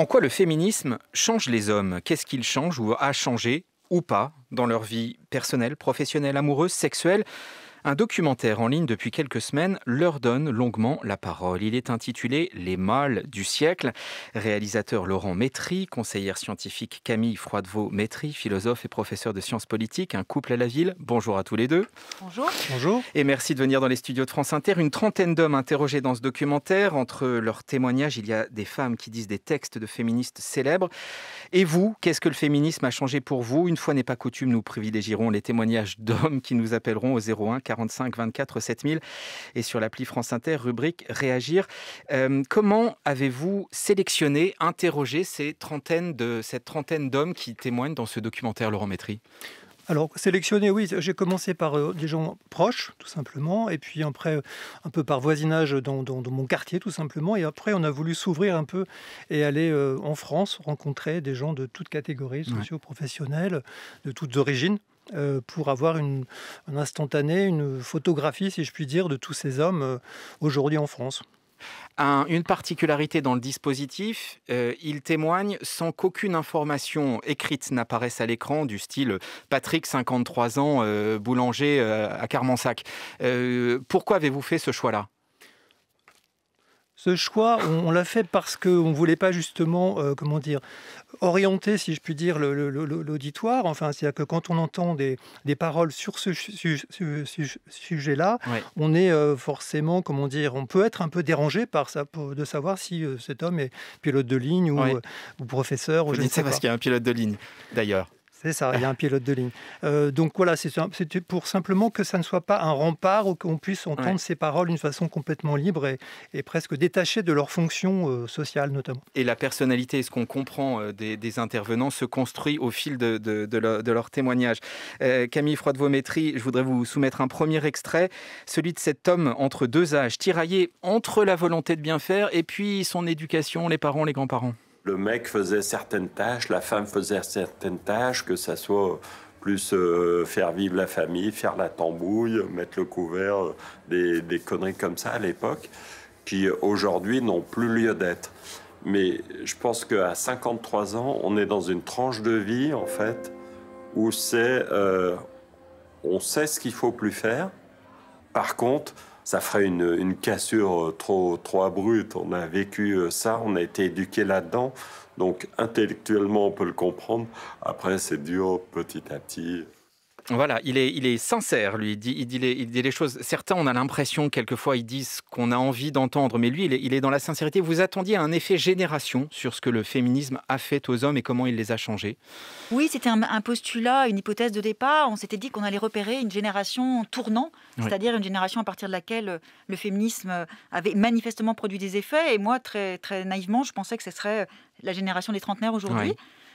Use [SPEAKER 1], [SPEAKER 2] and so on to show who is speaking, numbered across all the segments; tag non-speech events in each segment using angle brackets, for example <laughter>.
[SPEAKER 1] En quoi le féminisme change les hommes? Qu'est-ce qu'il change ou a changé ou pas dans leur vie personnelle, professionnelle, amoureuse, sexuelle? Un documentaire en ligne depuis quelques semaines leur donne longuement la parole. Il est intitulé Les mâles du siècle. Réalisateur Laurent Métry, conseillère scientifique Camille Froidevaux-Métry, philosophe et professeur de sciences politiques, un couple à la ville. Bonjour à tous les deux.
[SPEAKER 2] Bonjour.
[SPEAKER 3] Bonjour.
[SPEAKER 1] Et merci de venir dans les studios de France Inter. Une trentaine d'hommes interrogés dans ce documentaire. Entre leurs témoignages, il y a des femmes qui disent des textes de féministes célèbres. Et vous, qu'est-ce que le féminisme a changé pour vous? Une fois n'est pas coutume, nous privilégierons les témoignages d'hommes qui nous appelleront au 01 45 24 7000 et sur l'appli France Inter, rubrique Réagir. Euh, comment avez-vous sélectionné, interrogé ces trentaines de, cette trentaine d'hommes qui témoignent dans ce documentaire, Laurent Métry
[SPEAKER 3] alors, sélectionner, oui, j'ai commencé par euh, des gens proches, tout simplement, et puis après, un peu par voisinage dans, mon quartier, tout simplement, et après, on a voulu s'ouvrir un peu et aller euh, en France, rencontrer des gens de toutes catégories, socio-professionnelles, de toutes origines, euh, pour avoir une, un instantané, une photographie, si je puis dire, de tous ces hommes euh, aujourd'hui en France.
[SPEAKER 1] une particularité dans le dispositif, euh, il témoigne sans qu'aucune information écrite n'apparaisse à l'écran, du style Patrick, 53 ans, boulanger à Carmansac. pourquoi avez-vous fait ce choix-là?
[SPEAKER 3] Ce choix, on, l'a fait parce qu'on ne voulait pas justement, euh, comment dire, orienter, si je puis dire, l'auditoire. Enfin, c'est-à-dire que quand on entend des, paroles sur ce, sujet-là, on est euh, forcément, comment dire, on peut être un peu dérangé par ça, de savoir si euh, cet homme est pilote de ligne ou, professeur.
[SPEAKER 1] Vous dites ça parce qu'il y a un pilote de ligne, d'ailleurs.
[SPEAKER 3] C'est ça, il y a un pilote de ligne. Euh, donc voilà, c'était pour simplement que ça ne soit pas un rempart ou qu'on puisse entendre ces paroles d'une façon complètement libre et, presque détachée de leur fonction euh, sociale notamment.
[SPEAKER 1] Et la personnalité, ce qu'on comprend euh, des, intervenants, se construit au fil de, de, leur, témoignage? Camille Froidevométrie, je voudrais vous soumettre un premier extrait, celui de cet homme entre deux âges, tiraillé entre la volonté de bien faire et puis son éducation, les parents, les grands-parents
[SPEAKER 4] le mec faisait certaines tâches, la femme faisait certaines tâches, que ça soit plus euh, faire vivre la famille, faire la tambouille, mettre le couvert, euh, des, conneries comme ça à l'époque, qui aujourd'hui n'ont plus lieu d'être. Mais je pense qu'à 53 ans, on est dans une tranche de vie, en fait, où c'est... Euh, on sait ce qu'il faut plus faire. Par contre, ça ferait une, cassure euh, trop, trop. On a vécu euh, ça, on a été éduqué là-dedans. Donc intellectuellement, on peut le comprendre. Après, c'est dur petit à petit.
[SPEAKER 1] Voilà, il est, il est sincère, lui. Il dit, il dit, les, il dit les choses. Certains, on a l'impression, quelquefois, ils disent ce qu'on a envie d'entendre, mais lui, il est, il est, dans la sincérité. Vous attendiez un effet génération sur ce que le féminisme a fait aux hommes et comment il les a changés?
[SPEAKER 2] Oui, c'était un, postulat, une hypothèse de départ. On s'était dit qu'on allait repérer une génération tournant, c'est-à-dire une génération à partir de laquelle le féminisme avait manifestement produit des effets. Et moi, très, très naïvement, je pensais que ce serait la génération des trentenaires aujourd'hui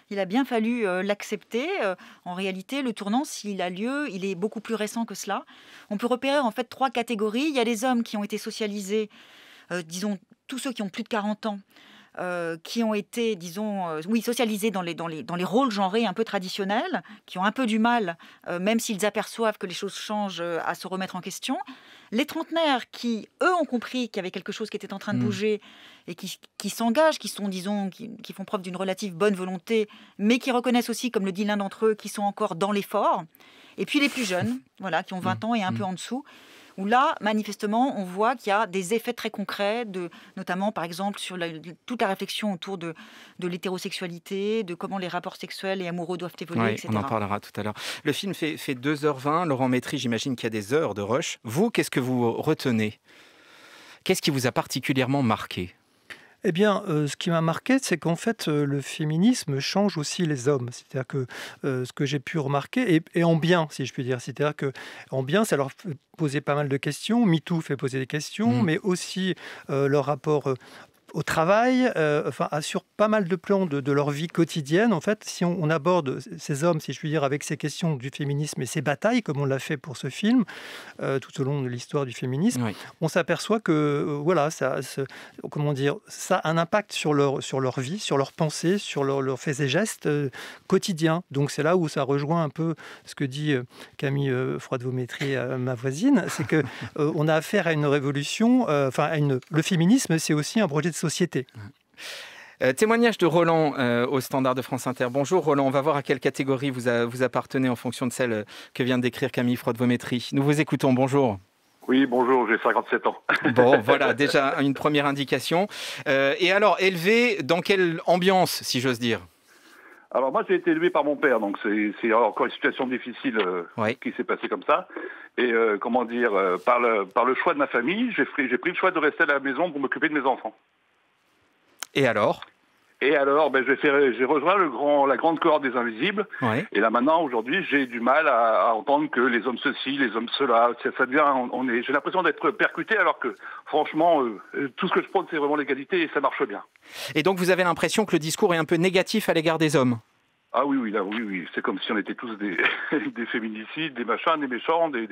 [SPEAKER 2] il a bien fallu euh, l'accepter. Euh, en réalité, le tournant, s'il a lieu, il est beaucoup plus récent que cela. On peut repérer en fait trois catégories. Il y a les hommes qui ont été socialisés, euh, disons tous ceux qui ont plus de 40 ans, qui ont été, disons, oui, socialisés dans les, dans, les, dans les rôles genrés un peu traditionnels, qui ont un peu du mal, même s'ils aperçoivent que les choses changent, à se remettre en question. Les trentenaires qui, eux, ont compris qu'il y avait quelque chose qui était en train de hmm. bouger et qui, s'engagent, qui sont, disons, qui, font preuve d'une relative bonne volonté, mais qui reconnaissent aussi, comme le dit l'un d'entre eux, qui sont encore dans l'effort. Et puis les plus jeunes, <laughs> voilà, qui ont 20 hmm. ans et un peu hmm. en dessous, où là, manifestement, on voit qu'il y a des effets très concrets, de, notamment par exemple sur toute la réflexion autour de, de l'hétérosexualité, de comment les rapports sexuels et amoureux doivent évoluer, etc.
[SPEAKER 1] On en parlera tout à l'heure. Le film fait, fait 2h20. Laurent Métry, j'imagine qu'il y a des heures de rush. Vous, qu'est-ce que vous retenez? Qu'est-ce qui vous a particulièrement marqué?
[SPEAKER 3] Eh bien, euh, ce qui m'a marqué, c'est qu'en fait, euh, le féminisme change aussi les hommes. C'est-à-dire que euh, ce que j'ai pu remarquer, et, en bien, si je puis dire, c'est-à-dire que en bien, ça leur fait poser pas mal de questions. MeToo fait poser des questions, mmh. mais aussi leur rapport au travail, euh, enfin, sur pas mal de plans de, leur vie quotidienne. En fait, si on, aborde ces hommes, si je puis dire, avec ces questions du féminisme et ces batailles, comme on l'a fait pour ce film, euh, tout au long de l'histoire du féminisme, on s'aperçoit que, euh, voilà, ça, comment dire, ça a un impact sur leur, sur leur vie, sur leurs pensées, sur leurs leur faits et gestes quotidiens. Donc, c'est là où ça rejoint un peu ce que dit Camille Froide-Vométrie, ma voisine, c'est que <laughs> on a affaire à une révolution, enfin, à une, le féminisme, c'est aussi un projet de société.
[SPEAKER 1] Euh, témoignage de Roland euh, au standard de France Inter. Bonjour Roland, on va voir à quelle catégorie vous, vous appartenez en fonction de celle que vient de décrire Camille Froide-Vométrie. Nous vous écoutons, bonjour.
[SPEAKER 5] Oui, bonjour, j'ai 57 ans. <laughs>
[SPEAKER 1] Bon, voilà, déjà une première indication. et alors, élevé dans quelle ambiance, si j'ose dire?
[SPEAKER 5] Alors moi j'ai été élevé par mon père, donc c'est encore une situation difficile qui s'est passée comme ça. Et comment dire, par, le, par le choix de ma famille, j'ai pris, pris le choix de rester à la maison pour m'occuper de mes enfants.
[SPEAKER 1] Et alors?
[SPEAKER 5] Et alors, ben, j'ai rejoint le grand, la grande cohorte des invisibles. Et là maintenant, aujourd'hui, j'ai du mal à, entendre que les hommes ceci, les hommes cela. Ça, devient, on, est, j'ai l'impression d'être percuté, alors que franchement, euh, tout ce que je prône, c'est vraiment l'égalité et ça marche bien.
[SPEAKER 1] Et donc, vous avez l'impression que le discours est un peu négatif à l'égard des hommes?
[SPEAKER 5] Ah oui, oui, là, oui, oui. C'est comme si on était tous des, <laughs> des féminicides, des machins, des méchants, des,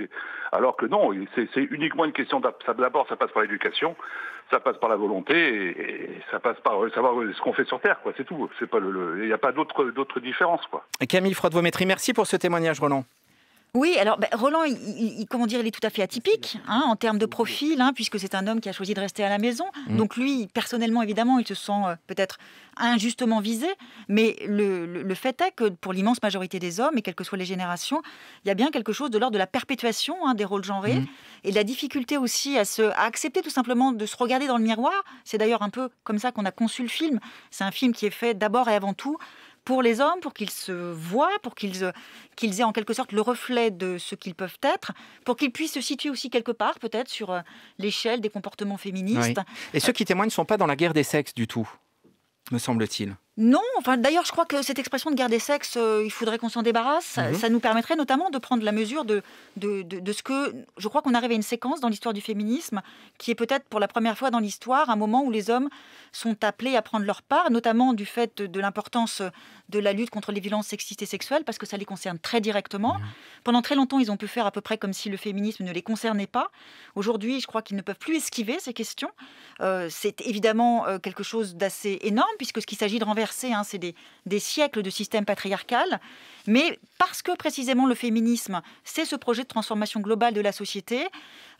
[SPEAKER 5] alors que non, c'est uniquement une question d'abord, ça passe par l'éducation, ça passe par la volonté, et, ça passe par savoir ce qu'on fait sur Terre, quoi. C'est tout. C'est pas le, il n'y a pas d'autre d'autres différences, quoi.
[SPEAKER 1] Camille Froide-Vométrie, merci pour ce témoignage, Roland.
[SPEAKER 2] Oui, alors ben, Roland, il, comment dire, il est tout à fait atypique hein, en termes de profil, hein, puisque c'est un homme qui a choisi de rester à la maison. Mmh. Donc lui, personnellement, évidemment, il se sent euh, peut-être injustement visé, mais le, fait est que pour l'immense majorité des hommes, et quelles que soient les générations, il y a bien quelque chose de l'ordre de la perpétuation hein, des rôles genrés, mmh. et de la difficulté aussi à, se, à accepter tout simplement de se regarder dans le miroir. C'est d'ailleurs un peu comme ça qu'on a conçu le film. C'est un film qui est fait d'abord et avant tout pour les hommes, pour qu'ils se voient, pour qu'ils qu'ils aient en quelque sorte le reflet de ce qu'ils peuvent être, pour qu'ils puissent se situer aussi quelque part, peut-être sur euh, l'échelle des comportements féministes.
[SPEAKER 1] Et ceux qui témoignent ne sont pas dans la guerre des sexes du tout, me semble-t-il.
[SPEAKER 2] Non, enfin d'ailleurs je crois que cette expression de guerre des sexes, euh, il faudrait qu'on s'en débarrasse. Mhm. Ça nous permettrait notamment de prendre la mesure de, de, de, ce que je crois qu'on arrive à une séquence dans l'histoire du féminisme qui est peut-être pour la première fois dans l'histoire un moment où les hommes sont appelés à prendre leur part, notamment du fait de, l'importance de la lutte contre les violences sexistes et sexuelles parce que ça les concerne très directement. Mhm. Pendant très longtemps, ils ont pu faire à peu près comme si le féminisme ne les concernait pas. Aujourd'hui, je crois qu'ils ne peuvent plus esquiver ces questions. Euh, c'est évidemment euh, quelque chose d'assez énorme puisque ce qu'il s'agit de renverser Hein, c'est des, siècles de système patriarcal, mais parce que précisément le féminisme, c'est ce projet de transformation globale de la société,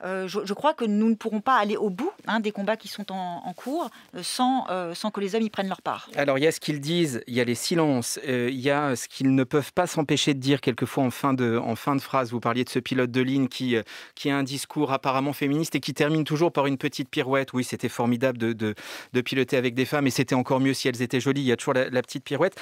[SPEAKER 2] euh, je, crois que nous ne pourrons pas aller au bout hein, des combats qui sont en, cours euh, sans, euh, sans que les hommes y prennent leur part.
[SPEAKER 1] Alors il y a ce qu'ils disent, il y a les silences, il y a ce qu'ils ne peuvent pas s'empêcher de dire quelquefois en fin de, en fin de phrase. Vous parliez de ce pilote de ligne qui, qui a un discours apparemment féministe et qui termine toujours par une petite pirouette. Oui, c'était formidable de, de, piloter avec des femmes et c'était encore mieux si elles étaient jolies. Il y a toujours la petite pirouette.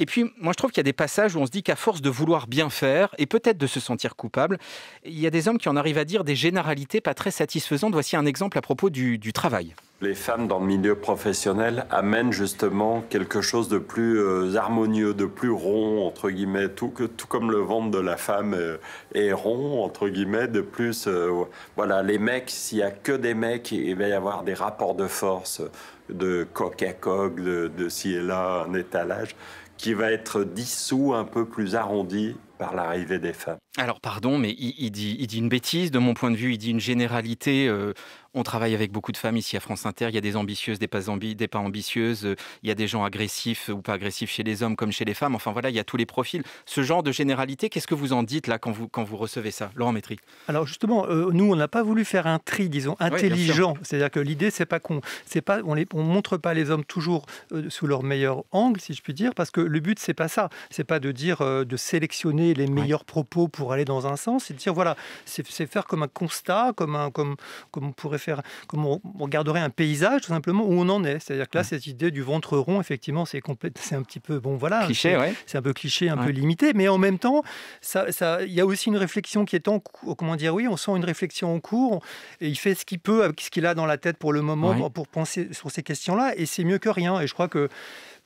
[SPEAKER 1] Et puis, moi, je trouve qu'il y a des passages où on se dit qu'à force de vouloir bien faire et peut-être de se sentir coupable, il y a des hommes qui en arrivent à dire des généralités pas très satisfaisantes. Voici un exemple à propos du, travail.
[SPEAKER 4] Les femmes dans le milieu professionnel amènent justement quelque chose de plus euh, harmonieux, de plus rond, entre guillemets, tout, comme le ventre de la femme euh, est rond, entre guillemets, de plus, euh, voilà, les mecs, s'il n'y a que des mecs, il va y avoir des rapports de force, de coq à coq, de ci et là, un étalage qui va être dissous, un peu plus arrondi par l'arrivée des femmes.
[SPEAKER 1] Alors pardon, mais il, dit, une bêtise, de mon point de vue, il dit une généralité. Euh, on travaille avec beaucoup de femmes ici à France Inter. Il y a des ambitieuses, des pas, des pas ambitieuses. Euh, il y a des gens agressifs ou pas agressifs chez les hommes comme chez les femmes. Enfin voilà, il y a tous les profils. Ce genre de généralité, qu'est-ce que vous en dites là quand vous, quand vous recevez ça Laurent Métry
[SPEAKER 3] Alors justement, euh, nous, on n'a pas voulu faire un tri, disons, intelligent. C'est-à-dire que l'idée, c'est pas qu'on pas, on montre pas les hommes toujours sous leur meilleur angle, si je puis dire, parce que le but, c'est pas ça. C'est pas de dire, de sélectionner les meilleurs propos pour aller dans un sens, c'est de dire voilà, c'est faire comme un constat, comme, un, comme, comme on pourrait faire, comme on, regarderait un paysage tout simplement où on en est. C'est-à-dire que là, cette idée du ventre rond, effectivement, c'est c'est un petit peu bon voilà,
[SPEAKER 1] cliché,
[SPEAKER 3] c'est un peu cliché, un peu limité, mais en même temps, ça, ça, il y a aussi une réflexion qui est en cours. Comment dire Oui, on sent une réflexion en cours et il fait ce qu'il peut avec ce qu'il a dans la tête pour le moment pour penser sur ces questions-là et c'est mieux que rien. Et je crois que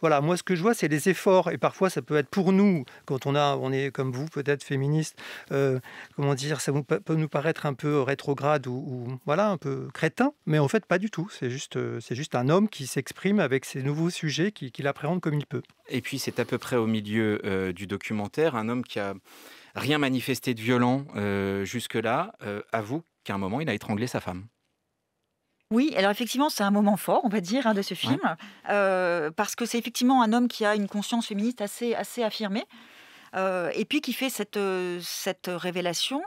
[SPEAKER 3] voilà, moi ce que je vois, c'est les efforts, et parfois ça peut être pour nous, quand on, a, on est comme vous, peut-être féministe, euh, comment dire, ça peut nous paraître un peu rétrograde ou, voilà, un peu crétin, mais en fait pas du tout. C'est juste, euh, c'est juste un homme qui s'exprime avec ces nouveaux sujets, qui, qui l'appréhende comme il peut.
[SPEAKER 1] Et puis c'est à peu près au milieu euh, du documentaire, un homme qui a rien manifesté de violent jusque-là, avoue qu'à un moment il a étranglé sa femme.
[SPEAKER 2] Oui, alors effectivement, c'est un moment fort, on va dire, hein, de ce film, euh, parce que c'est effectivement un homme qui a une conscience féministe assez, assez affirmée, euh, et puis qui fait cette, cette révélation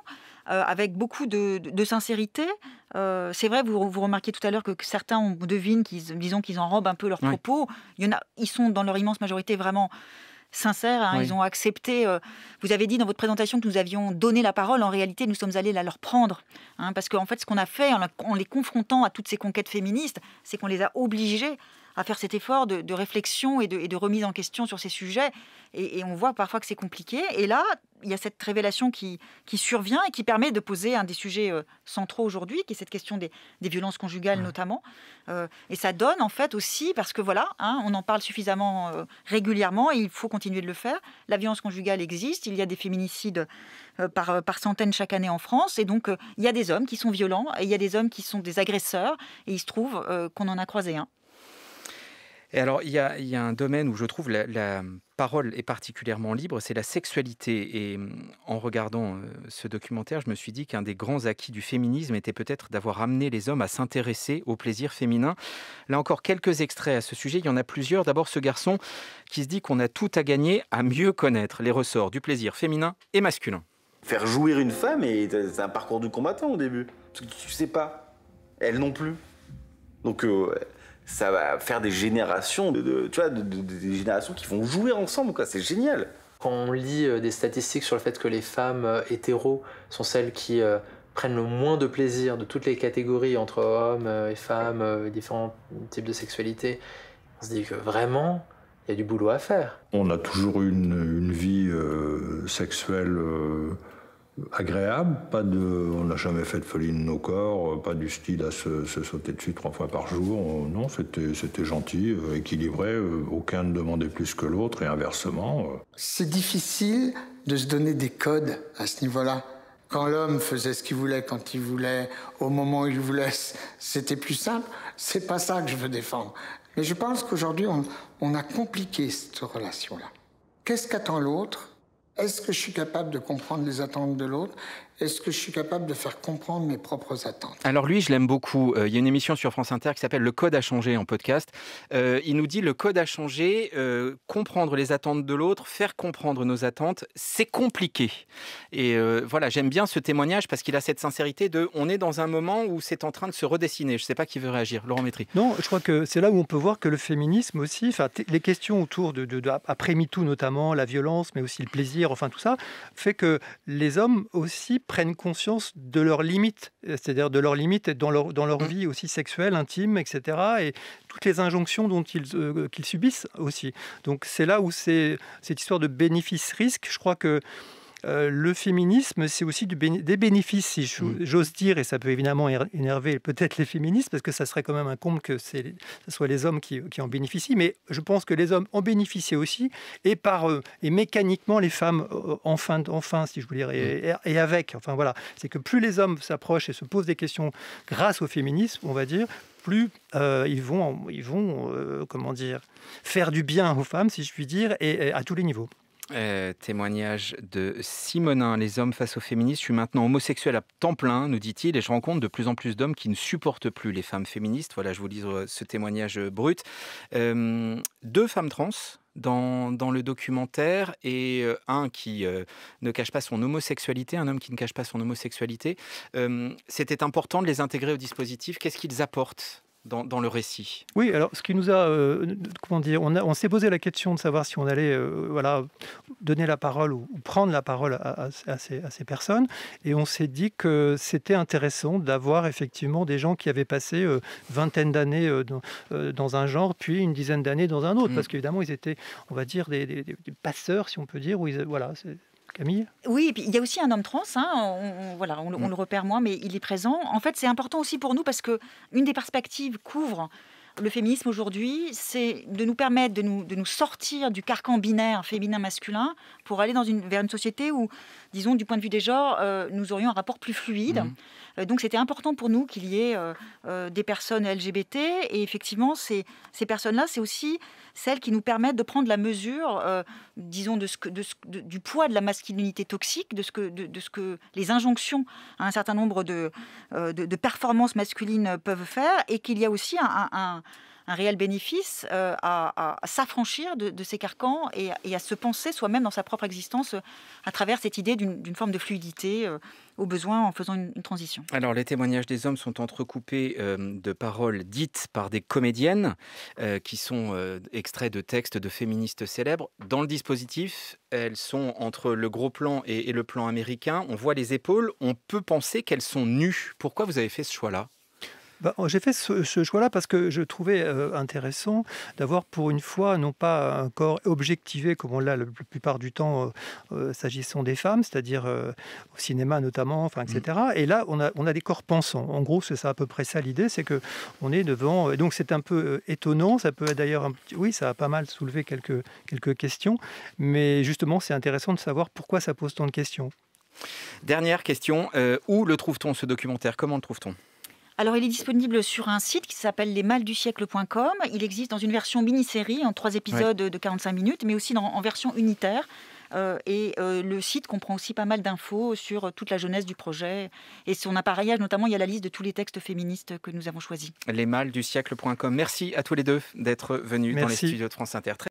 [SPEAKER 2] avec beaucoup de, sincérité. c'est vrai, vous, vous remarquez tout à l'heure que, certains, on devine qu'ils, disons qu'ils enrobent un peu leurs propos. Il y en a, ils sont dans leur immense majorité vraiment sincères. Hein. Ils ont accepté. Euh, vous avez dit dans votre présentation que nous avions donné la parole. En réalité, nous sommes allés la leur prendre. Hein, parce qu'en fait, ce qu'on a fait en, les confrontant à toutes ces conquêtes féministes, c'est qu'on les a obligés à faire cet effort de, réflexion et de, remise en question sur ces sujets. Et, on voit parfois que c'est compliqué. Et là, il y a cette révélation qui, qui, survient et qui permet de poser un des sujets euh, centraux aujourd'hui, qui est cette question des, violences conjugales notamment. Euh, et ça donne en fait aussi, parce que voilà, hein, on en parle suffisamment euh, régulièrement et il faut continuer de le faire. La violence conjugale existe, il y a des féminicides par, par centaines chaque année en France. Et donc, il y a des hommes qui sont violents et il y a des hommes qui sont des agresseurs. Et il se trouve qu'on en a croisé un.
[SPEAKER 1] Et alors, il y, a, un domaine où je trouve la, la parole est particulièrement libre, c'est la sexualité. Et mm, en regardant euh, ce documentaire, je me suis dit qu'un des grands acquis du féminisme était peut-être d'avoir amené les hommes à s'intéresser au plaisir féminin. Là encore, quelques extraits à ce sujet. Il y en a plusieurs. D'abord, ce garçon qui se dit qu'on a tout à gagner à mieux connaître les ressorts du plaisir féminin et masculin.
[SPEAKER 6] Faire jouir une femme, c'est un parcours du combattant au début. Parce que tu sais pas. Elle non plus. Donc, euh, ça va faire des générations, de, tu vois, des générations qui vont jouer ensemble, quoi. C'est génial.
[SPEAKER 7] Quand on lit euh, des statistiques sur le fait que les femmes euh, hétéros sont celles qui euh, prennent le moins de plaisir de toutes les catégories entre hommes et femmes, différents types de sexualité, on se dit que vraiment, il y a du boulot à faire.
[SPEAKER 8] On a toujours eu une, vie sexuelle agréable, pas de, on n'a jamais fait de folie de nos corps, pas du style à se, sauter dessus trois fois par jour. Non, c'était, gentil, euh, équilibré, euh, aucun ne demandait plus que l'autre et inversement. Euh.
[SPEAKER 9] C'est difficile de se donner des codes à ce niveau-là. Quand l'homme faisait ce qu'il voulait, quand il voulait, au moment où il voulait, <laughs> c'était plus simple. C'est pas ça que je veux défendre. Mais je pense qu'aujourd'hui, on a compliqué cette relation-là. Qu'est-ce qu'attend l'autre? Est-ce que je suis capable de comprendre les attentes de l'autre? Est-ce que je suis capable de faire comprendre mes propres attentes?
[SPEAKER 1] Alors lui, je l'aime beaucoup. Euh, il y a une émission sur France Inter qui s'appelle Le Code a changé en podcast. Euh, il nous dit le code a changé, euh, comprendre les attentes de l'autre, faire comprendre nos attentes, c'est compliqué. Et voilà, j'aime bien ce témoignage parce qu'il a cette sincérité de on est dans un moment où c'est en train de se redessiner. Je ne sais pas qui veut réagir. Laurent Métry.
[SPEAKER 3] Non, je crois que c'est là où on peut voir que le féminisme aussi, enfin les questions autour de, de, de après MeToo notamment, la violence, mais aussi le plaisir, enfin tout ça, fait que les hommes aussi prennent conscience de leurs limites, c'est-à-dire de leurs limites dans leur, dans leur mmh. vie aussi sexuelle, intime, etc. Et toutes les injonctions dont ils, euh, qu'ils subissent aussi. Donc c'est là où c'est cette histoire de bénéfice-risque. Je crois que euh, le féminisme, c'est aussi des bénéfices, si mm. j'ose dire, et ça peut évidemment énerver peut-être les féministes, parce que ça serait quand même un compte que ce soit les hommes qui, en bénéficient, mais je pense que les hommes en bénéficient aussi, et, par, eux et mécaniquement les femmes, euh, enfin, enfin si je veux dire, et, mm. avec. Enfin voilà, c'est que plus les hommes s'approchent et se posent des questions grâce au féminisme, on va dire, plus euh, ils vont, ils vont comment dire, faire du bien aux femmes, si je puis dire, et à tous les niveaux.
[SPEAKER 1] Euh, témoignage de Simonin, les hommes face aux féministes. Je suis maintenant homosexuel à temps plein, nous dit-il, et je rencontre de plus en plus d'hommes qui ne supportent plus les femmes féministes. Voilà, je vous lis ce témoignage brut. Euh, deux femmes trans dans, dans, le documentaire et euh, un qui ne cache pas son homosexualité, un homme qui ne cache pas son homosexualité. C'était important de les intégrer au dispositif. Qu'est-ce qu'ils apportent dans, le récit.
[SPEAKER 3] Oui, alors ce qui nous a, euh, comment dire, on, on s'est posé la question de savoir si on allait, euh, voilà, donner la parole ou, prendre la parole à, ces, à, ces, personnes, et on s'est dit que c'était intéressant d'avoir effectivement des gens qui avaient passé euh, vingtaine d'années dans, un genre, puis une dizaine d'années dans un autre, mm. parce qu'évidemment ils étaient, on va dire, des, passeurs, si on peut dire, où ils, voilà, Camille?
[SPEAKER 2] Oui, puis il y a aussi un homme trans, hein, on, voilà, on, mm. le repère moins, mais il est présent. En fait, c'est important aussi pour nous parce que une des perspectives couvre le féminisme aujourd'hui, c'est de nous permettre de nous, de nous sortir du carcan binaire féminin-masculin pour aller dans une, vers une société où, disons, du point de vue des genres, euh, nous aurions un rapport plus fluide. Mm. Euh, donc c'était important pour nous qu'il y ait euh, des personnes LGBT. Et effectivement, ces, personnes-là, c'est aussi celles qui nous permettent de prendre la mesure, euh, disons, du poids de la masculinité toxique, de ce que, les injonctions à un certain nombre de, euh, performances masculines peuvent faire, et qu'il y a aussi un réel bénéfice à, s'affranchir de, ces carcans et, à se penser soi-même dans sa propre existence à travers cette idée d'une forme de fluidité au besoin en faisant une, transition.
[SPEAKER 1] Alors, les témoignages des hommes sont entrecoupés euh, de paroles dites par des comédiennes euh, qui sont euh, extraits de textes de féministes célèbres. Dans le dispositif, elles sont entre le gros plan et le plan américain. On voit les épaules. On peut penser qu'elles sont nues. Pourquoi vous avez fait ce choix-là?
[SPEAKER 3] Bah, j'ai fait ce, choix-là parce que je trouvais euh, intéressant d'avoir pour une fois non pas un corps objectivé comme on l'a la plupart du temps euh, euh, s'agissant des femmes, c'est-à-dire au cinéma notamment, enfin, etc. Mmh. Et là, on a, on a des corps pensants. En gros, c'est à peu près ça l'idée, c'est que on est devant. donc c'est un peu étonnant. Ça peut d'ailleurs, oui, ça a pas mal soulevé quelques quelques questions, mais justement, c'est intéressant de savoir pourquoi ça pose tant de questions.
[SPEAKER 1] Dernière question, où le trouve-t-on ce documentaire? Comment le trouve-t-on?
[SPEAKER 2] Alors, il est disponible sur un site qui s'appelle lesmaldusiècle.com. Il existe dans une version mini-série en trois épisodes de 45 minutes, mais aussi en version unitaire. Euh, et euh, le site comprend aussi pas mal d'infos sur toute la jeunesse du projet et son appareillage. Notamment, il y a la liste de tous les textes féministes que nous avons choisis.
[SPEAKER 1] Lesmaldusiècle.com. Merci à tous les deux d'être venus dans les studios de France Inter.